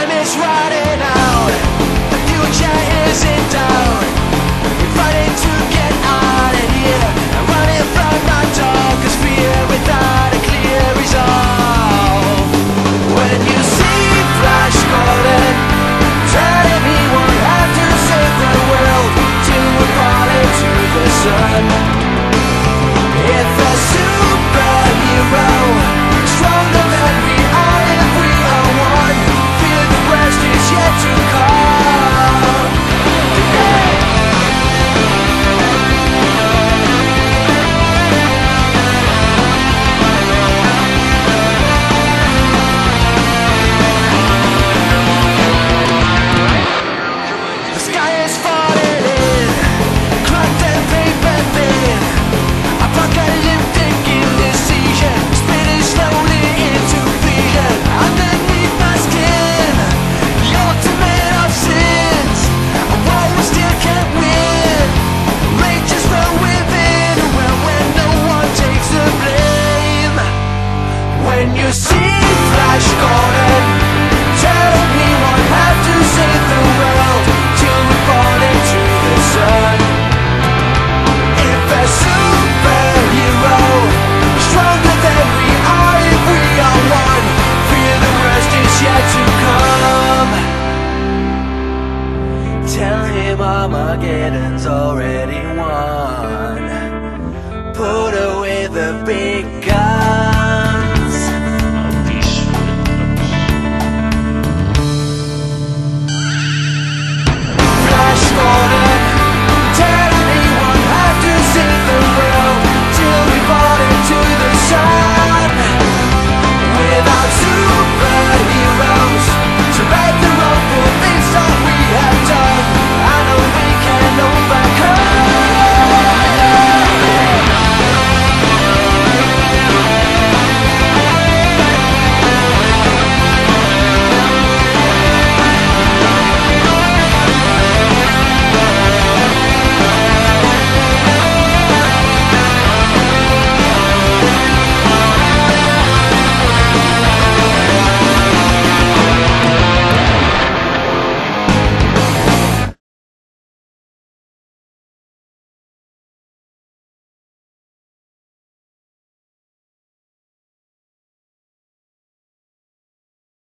time is running Armageddon's already won. Put away.